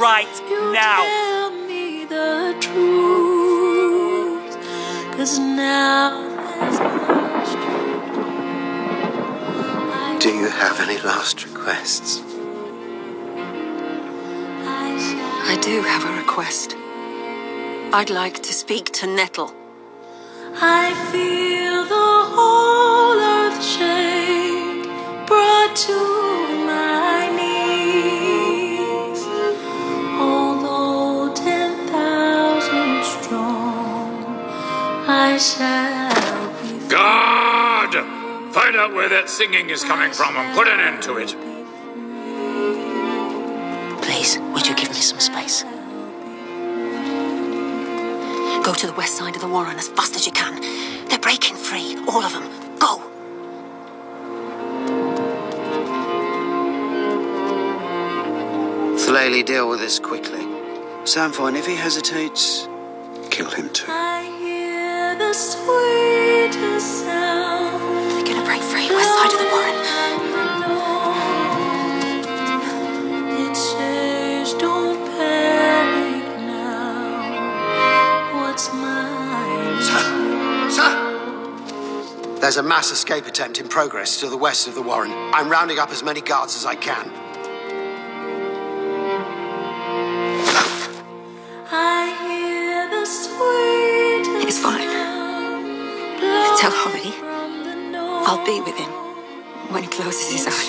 stop right You now. tell me the truth. Cause now there's much I Do you have any last requests? I I do have a request. I'd like to speak to Nettle. I feel God! Find out where that singing is coming from and put an end to it. Please, would you give me some space? Go to the west side of the Warren as fast as you can. They're breaking free, all of them. Go! Thaleli, deal with this quickly. Sainfoin, if he hesitates, kill him too. There's a mass escape attempt in progress to the west of the Warren. I'm rounding up as many guards as I can. Sound Tell Holly from the north. I'll be with him when he closes his eyes.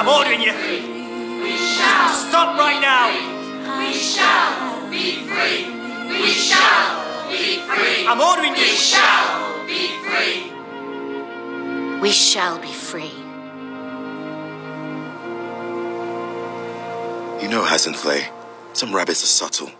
I'm ordering you. Stop right now. We shall be free. We shall be free. I'm ordering you. We shall be free. We shall be free. You know, Hyzenthlay, some rabbits are subtle.